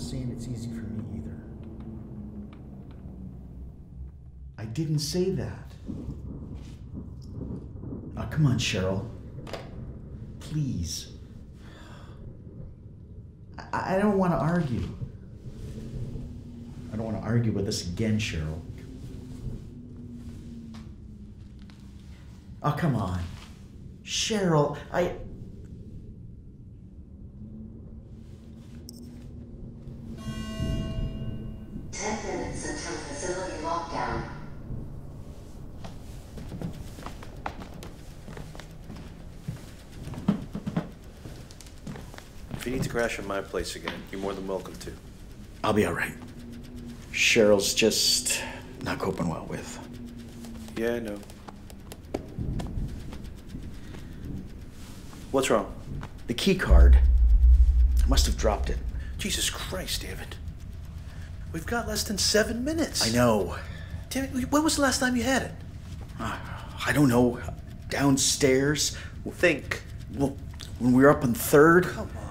saying it's easy for me either. I didn't say that. Oh, come on, Cheryl. Please. I, I don't want to argue. I don't want to argue with this again, Cheryl. Oh, come on. Cheryl, I. you need to crash at my place again, you're more than welcome to. I'll be all right. Cheryl's just not coping well with. Yeah, I know. What's wrong? The key card. I must have dropped it. Jesus Christ, David. We've got less than seven minutes. I know. Damn it, when was the last time you had it? Ah, I don't know. Downstairs. Think. Well, when we were up on third. Come on.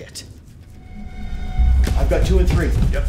Shit. I've got two and three. Yep.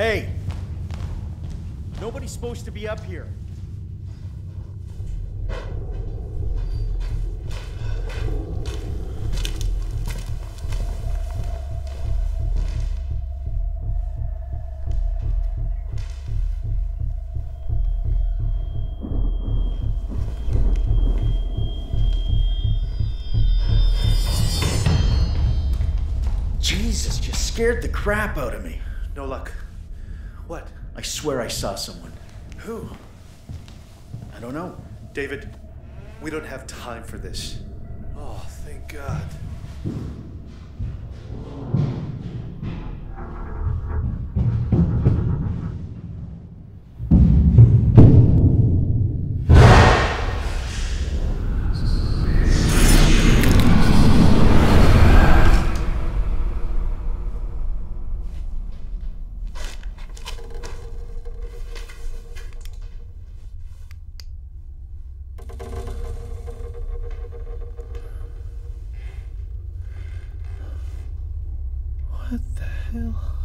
Hey! Nobody's supposed to be up here. Jesus, you scared the crap out of me. No luck. What? I swear I saw someone. Who? I don't know. David, we don't have time for this. Oh, thank God. Hell?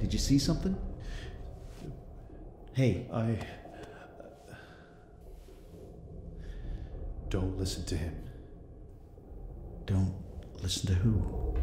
Did you see something? Hey. I. Uh, don't listen to him. Don't listen to who?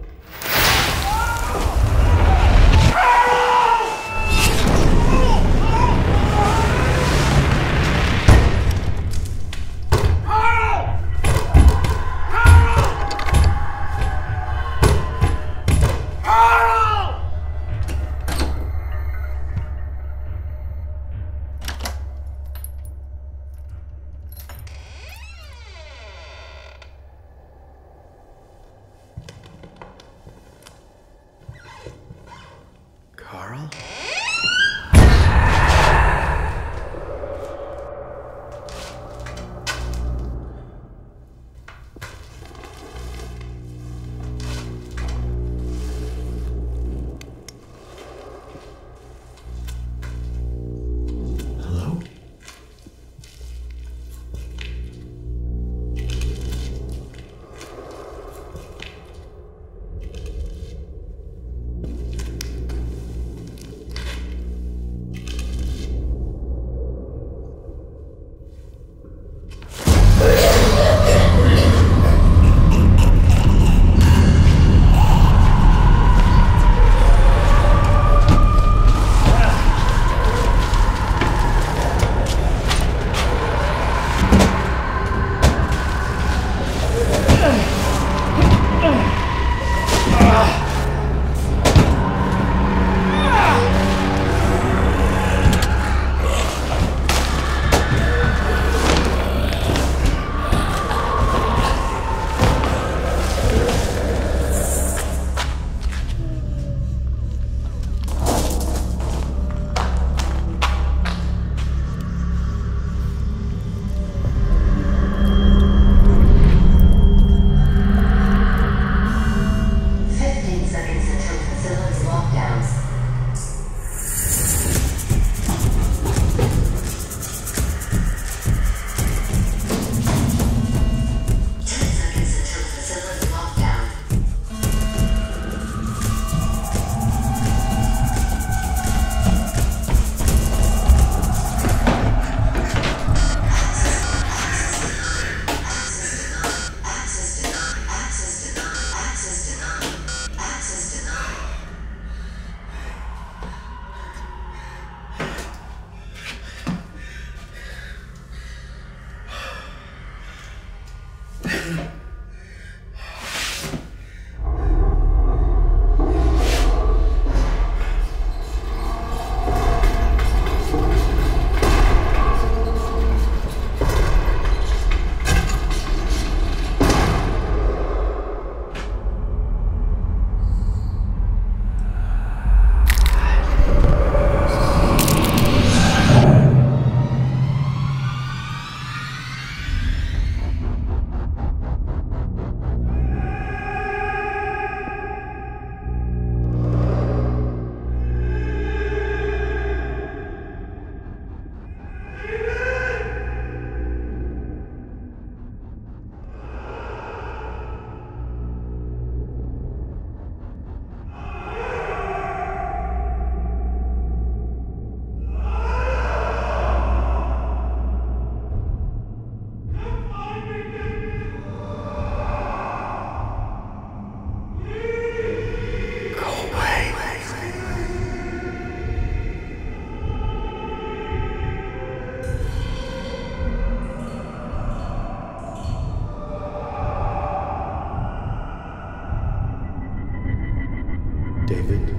David.